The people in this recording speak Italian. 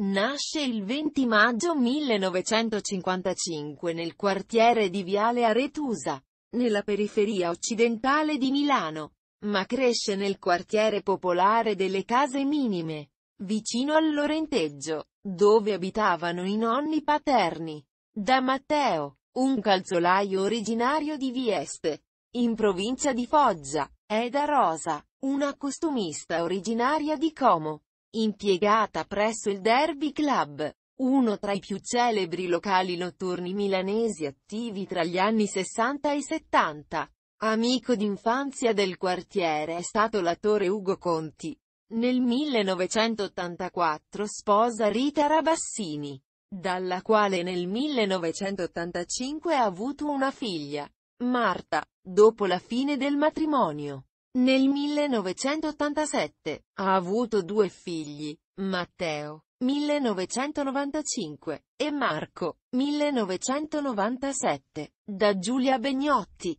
Nasce il 20 maggio 1955 nel quartiere di Viale Aretusa, nella periferia occidentale di Milano, ma cresce nel quartiere popolare delle Case Minime, vicino al Lorenteggio, dove abitavano i nonni paterni. Da Matteo, un calzolaio originario di Vieste, in provincia di Foggia, è da Rosa, una costumista originaria di Como, impiegata presso il Derby Club, uno tra i più celebri locali notturni milanesi attivi tra gli anni 60 e 70. Amico d'infanzia del quartiere è stato l'attore Ugo Conti. Nel 1984 sposa Rita Rabassini, dalla quale nel 1985 ha avuto una figlia, Marta, dopo la fine del matrimonio. Nel 1987, ha avuto due figli, Matteo, 1995, e Marco, 1997, da Giulia Begnotti.